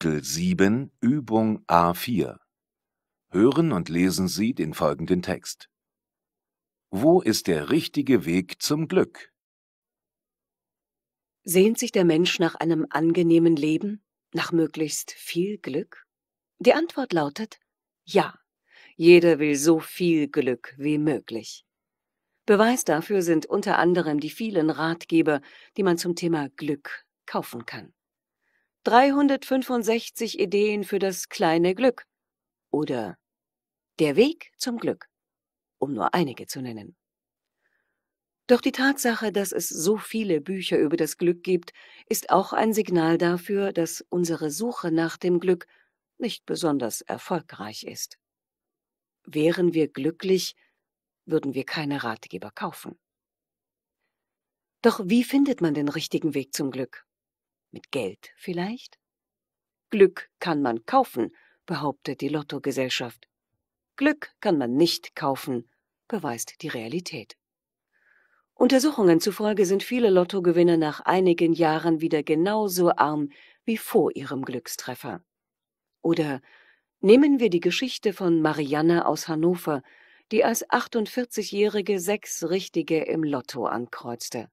Kapitel 7, Übung A4. Hören und lesen Sie den folgenden Text. Wo ist der richtige Weg zum Glück? Sehnt sich der Mensch nach einem angenehmen Leben, nach möglichst viel Glück? Die Antwort lautet ja. Jeder will so viel Glück wie möglich. Beweis dafür sind unter anderem die vielen Ratgeber, die man zum Thema Glück kaufen kann. 365 Ideen für das kleine Glück oder Der Weg zum Glück, um nur einige zu nennen. Doch die Tatsache, dass es so viele Bücher über das Glück gibt, ist auch ein Signal dafür, dass unsere Suche nach dem Glück nicht besonders erfolgreich ist. Wären wir glücklich, würden wir keine Ratgeber kaufen. Doch wie findet man den richtigen Weg zum Glück? Mit Geld vielleicht? Glück kann man kaufen, behauptet die Lottogesellschaft. Glück kann man nicht kaufen, beweist die Realität. Untersuchungen zufolge sind viele Lottogewinner nach einigen Jahren wieder genauso arm wie vor ihrem Glückstreffer. Oder nehmen wir die Geschichte von Marianne aus Hannover, die als 48-Jährige sechs Richtige im Lotto ankreuzte.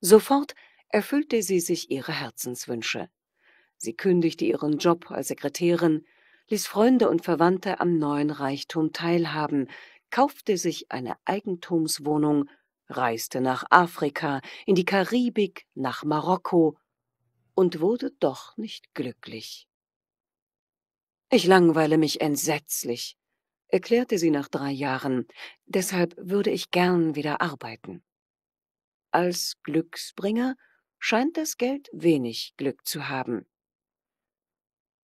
Sofort erfüllte sie sich ihre Herzenswünsche. Sie kündigte ihren Job als Sekretärin, ließ Freunde und Verwandte am neuen Reichtum teilhaben, kaufte sich eine Eigentumswohnung, reiste nach Afrika, in die Karibik, nach Marokko und wurde doch nicht glücklich. Ich langweile mich entsetzlich, erklärte sie nach drei Jahren, deshalb würde ich gern wieder arbeiten. Als Glücksbringer scheint das Geld wenig Glück zu haben.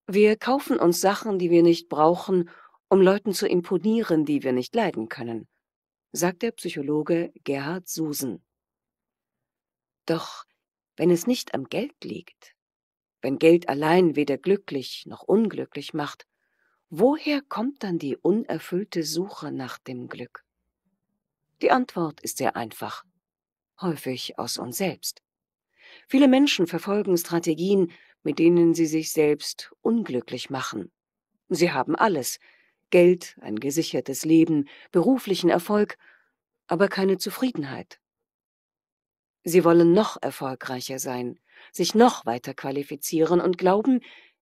Wir kaufen uns Sachen, die wir nicht brauchen, um Leuten zu imponieren, die wir nicht leiden können, sagt der Psychologe Gerhard Susen. Doch wenn es nicht am Geld liegt, wenn Geld allein weder glücklich noch unglücklich macht, woher kommt dann die unerfüllte Suche nach dem Glück? Die Antwort ist sehr einfach, häufig aus uns selbst. Viele Menschen verfolgen Strategien, mit denen sie sich selbst unglücklich machen. Sie haben alles Geld, ein gesichertes Leben, beruflichen Erfolg, aber keine Zufriedenheit. Sie wollen noch erfolgreicher sein, sich noch weiter qualifizieren und glauben,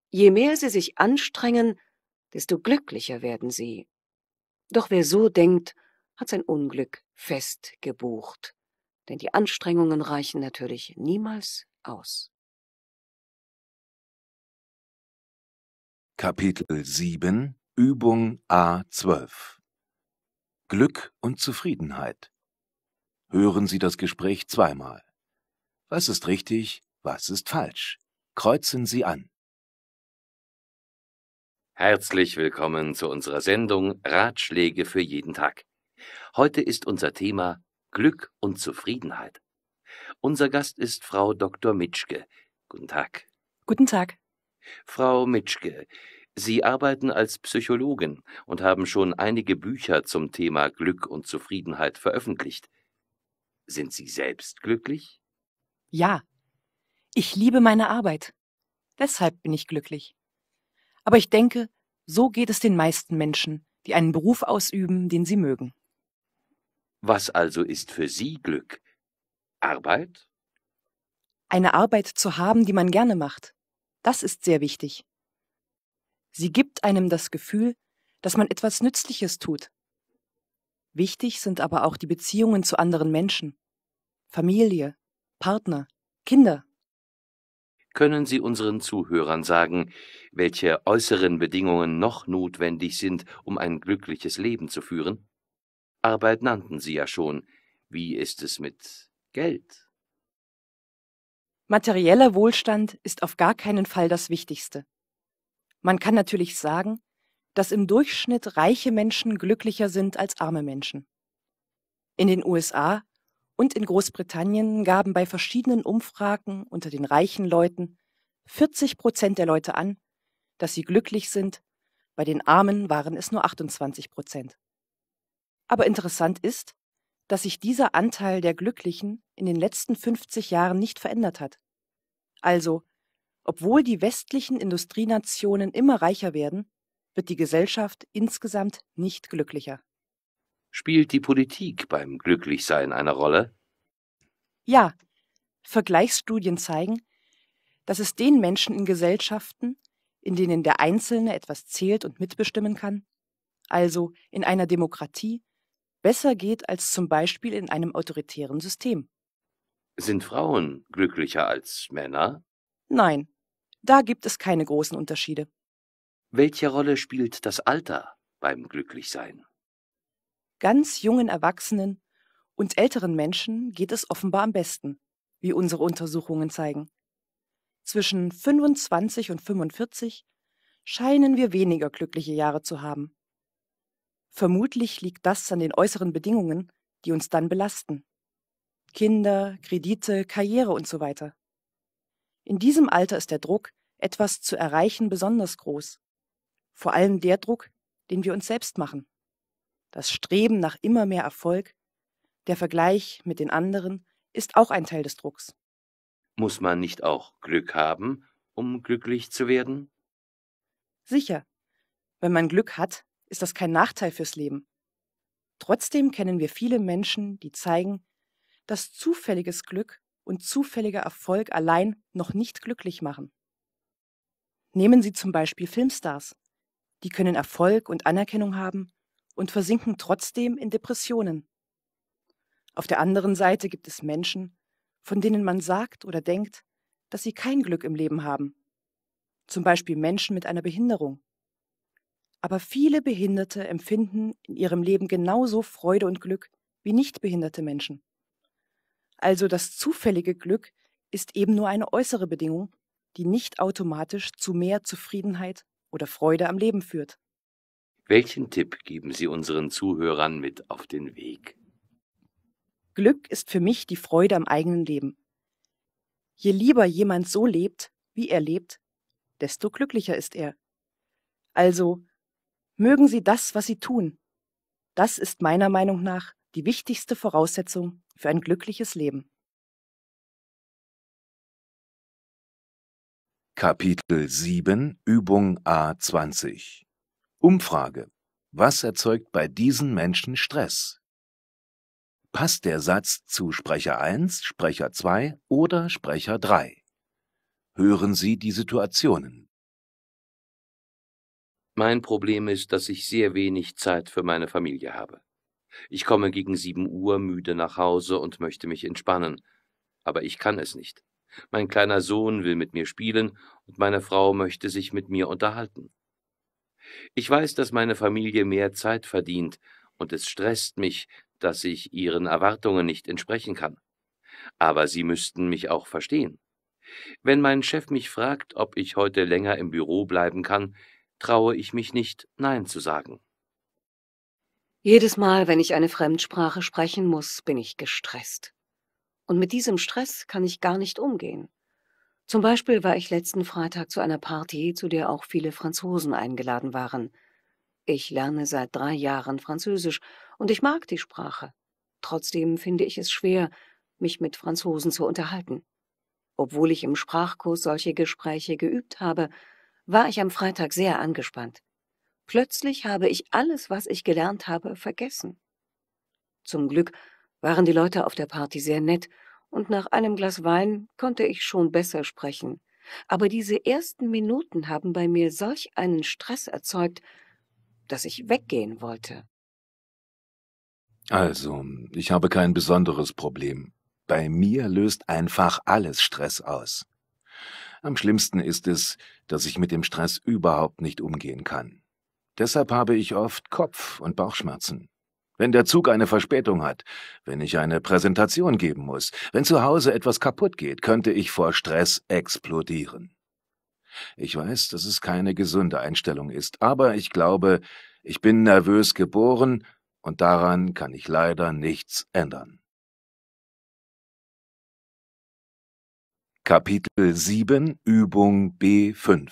je mehr sie sich anstrengen, desto glücklicher werden sie. Doch wer so denkt, hat sein Unglück fest gebucht denn die Anstrengungen reichen natürlich niemals aus. Kapitel 7 Übung A12 Glück und Zufriedenheit Hören Sie das Gespräch zweimal. Was ist richtig, was ist falsch? Kreuzen Sie an. Herzlich willkommen zu unserer Sendung Ratschläge für jeden Tag. Heute ist unser Thema Glück und Zufriedenheit. Unser Gast ist Frau Dr. Mitschke. Guten Tag. Guten Tag. Frau Mitschke, Sie arbeiten als Psychologin und haben schon einige Bücher zum Thema Glück und Zufriedenheit veröffentlicht. Sind Sie selbst glücklich? Ja. Ich liebe meine Arbeit. Deshalb bin ich glücklich. Aber ich denke, so geht es den meisten Menschen, die einen Beruf ausüben, den sie mögen. Was also ist für Sie Glück? Arbeit? Eine Arbeit zu haben, die man gerne macht. Das ist sehr wichtig. Sie gibt einem das Gefühl, dass man etwas Nützliches tut. Wichtig sind aber auch die Beziehungen zu anderen Menschen. Familie, Partner, Kinder. Können Sie unseren Zuhörern sagen, welche äußeren Bedingungen noch notwendig sind, um ein glückliches Leben zu führen? Arbeit nannten Sie ja schon. Wie ist es mit Geld? Materieller Wohlstand ist auf gar keinen Fall das Wichtigste. Man kann natürlich sagen, dass im Durchschnitt reiche Menschen glücklicher sind als arme Menschen. In den USA und in Großbritannien gaben bei verschiedenen Umfragen unter den reichen Leuten 40 Prozent der Leute an, dass sie glücklich sind, bei den Armen waren es nur 28 Prozent. Aber interessant ist, dass sich dieser Anteil der Glücklichen in den letzten 50 Jahren nicht verändert hat. Also, Obwohl die westlichen Industrienationen immer reicher werden, wird die Gesellschaft insgesamt nicht glücklicher. Spielt die Politik beim Glücklichsein eine Rolle? Ja, Vergleichsstudien zeigen, dass es den Menschen in Gesellschaften, in denen der Einzelne etwas zählt und mitbestimmen kann, also in einer Demokratie, besser geht als zum Beispiel in einem autoritären System. Sind Frauen glücklicher als Männer? Nein, da gibt es keine großen Unterschiede. Welche Rolle spielt das Alter beim Glücklichsein? Ganz jungen Erwachsenen und älteren Menschen geht es offenbar am besten, wie unsere Untersuchungen zeigen. Zwischen 25 und 45 scheinen wir weniger glückliche Jahre zu haben. Vermutlich liegt das an den äußeren Bedingungen, die uns dann belasten. Kinder, Kredite, Karriere und so weiter. In diesem Alter ist der Druck, etwas zu erreichen, besonders groß. Vor allem der Druck, den wir uns selbst machen. Das Streben nach immer mehr Erfolg, der Vergleich mit den anderen ist auch ein Teil des Drucks. Muss man nicht auch Glück haben, um glücklich zu werden? Sicher. Wenn man Glück hat, ist das kein Nachteil fürs Leben. Trotzdem kennen wir viele Menschen, die zeigen, dass zufälliges Glück und zufälliger Erfolg allein noch nicht glücklich machen. Nehmen Sie zum Beispiel Filmstars. Die können Erfolg und Anerkennung haben und versinken trotzdem in Depressionen. Auf der anderen Seite gibt es Menschen, von denen man sagt oder denkt, dass sie kein Glück im Leben haben. Zum Beispiel Menschen mit einer Behinderung. Aber viele Behinderte empfinden in ihrem Leben genauso Freude und Glück wie nicht behinderte Menschen. Also das zufällige Glück ist eben nur eine äußere Bedingung, die nicht automatisch zu mehr Zufriedenheit oder Freude am Leben führt. Welchen Tipp geben Sie unseren Zuhörern mit auf den Weg? Glück ist für mich die Freude am eigenen Leben. Je lieber jemand so lebt, wie er lebt, desto glücklicher ist er. Also mögen Sie das, was Sie tun. Das ist meiner Meinung nach die wichtigste Voraussetzung für ein glückliches Leben. Kapitel 7 Übung A20 Umfrage Was erzeugt bei diesen Menschen Stress? Passt der Satz zu Sprecher 1, Sprecher 2 oder Sprecher 3? Hören Sie die Situationen. Mein Problem ist, dass ich sehr wenig Zeit für meine Familie habe. Ich komme gegen sieben Uhr müde nach Hause und möchte mich entspannen, aber ich kann es nicht. Mein kleiner Sohn will mit mir spielen und meine Frau möchte sich mit mir unterhalten. Ich weiß, dass meine Familie mehr Zeit verdient, und es stresst mich, dass ich ihren Erwartungen nicht entsprechen kann. Aber sie müssten mich auch verstehen. Wenn mein Chef mich fragt, ob ich heute länger im Büro bleiben kann, traue ich mich nicht, Nein zu sagen. Jedes Mal, wenn ich eine Fremdsprache sprechen muss, bin ich gestresst. Und mit diesem Stress kann ich gar nicht umgehen. Zum Beispiel war ich letzten Freitag zu einer Party, zu der auch viele Franzosen eingeladen waren. Ich lerne seit drei Jahren Französisch und ich mag die Sprache. Trotzdem finde ich es schwer, mich mit Franzosen zu unterhalten. Obwohl ich im Sprachkurs solche Gespräche geübt habe, war ich am Freitag sehr angespannt. Plötzlich habe ich alles, was ich gelernt habe, vergessen. Zum Glück waren die Leute auf der Party sehr nett, und nach einem Glas Wein konnte ich schon besser sprechen. Aber diese ersten Minuten haben bei mir solch einen Stress erzeugt, dass ich weggehen wollte. Also, ich habe kein besonderes Problem. Bei mir löst einfach alles Stress aus. Am schlimmsten ist es, dass ich mit dem Stress überhaupt nicht umgehen kann. Deshalb habe ich oft Kopf- und Bauchschmerzen. Wenn der Zug eine Verspätung hat, wenn ich eine Präsentation geben muss, wenn zu Hause etwas kaputt geht, könnte ich vor Stress explodieren. Ich weiß, dass es keine gesunde Einstellung ist, aber ich glaube, ich bin nervös geboren und daran kann ich leider nichts ändern. Kapitel 7 Übung B5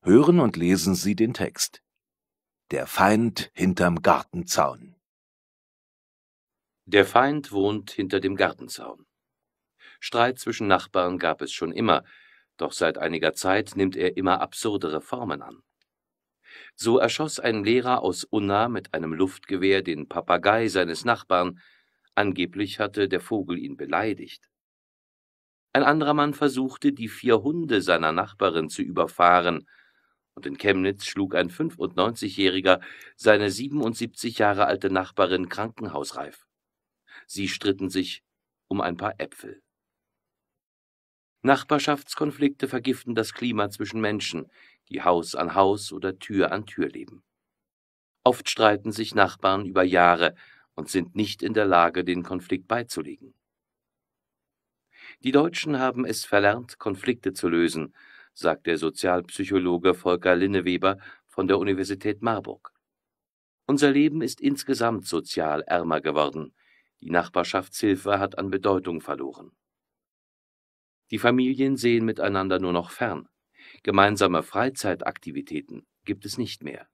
Hören und lesen Sie den Text. Der Feind hinterm Gartenzaun. Der Feind wohnt hinter dem Gartenzaun. Streit zwischen Nachbarn gab es schon immer, Doch seit einiger Zeit nimmt er immer absurdere Formen an. So erschoss ein Lehrer aus Unna mit einem Luftgewehr den Papagei seines Nachbarn, angeblich hatte der Vogel ihn beleidigt. Ein anderer Mann versuchte, die vier Hunde seiner Nachbarin zu überfahren, und in Chemnitz schlug ein 95-Jähriger seine 77 Jahre alte Nachbarin krankenhausreif. Sie stritten sich um ein paar Äpfel. Nachbarschaftskonflikte vergiften das Klima zwischen Menschen, die Haus an Haus oder Tür an Tür leben. Oft streiten sich Nachbarn über Jahre und sind nicht in der Lage, den Konflikt beizulegen. Die Deutschen haben es verlernt, Konflikte zu lösen, sagt der Sozialpsychologe Volker Linneweber von der Universität Marburg. Unser Leben ist insgesamt sozial ärmer geworden, die Nachbarschaftshilfe hat an Bedeutung verloren. Die Familien sehen miteinander nur noch fern, gemeinsame Freizeitaktivitäten gibt es nicht mehr.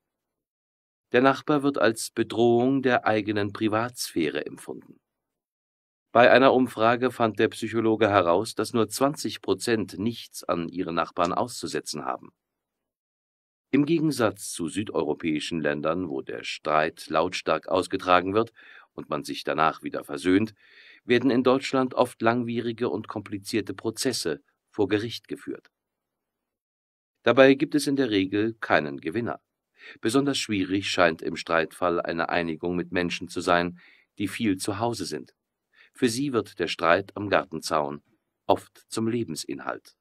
Der Nachbar wird als Bedrohung der eigenen Privatsphäre empfunden. Bei einer Umfrage fand der Psychologe heraus, dass nur 20 Prozent nichts an ihre Nachbarn auszusetzen haben. Im Gegensatz zu südeuropäischen Ländern, wo der Streit lautstark ausgetragen wird und man sich danach wieder versöhnt, werden in Deutschland oft langwierige und komplizierte Prozesse vor Gericht geführt. Dabei gibt es in der Regel keinen Gewinner. Besonders schwierig scheint im Streitfall eine Einigung mit Menschen zu sein, die viel zu Hause sind. Für sie wird der Streit am Gartenzaun oft zum Lebensinhalt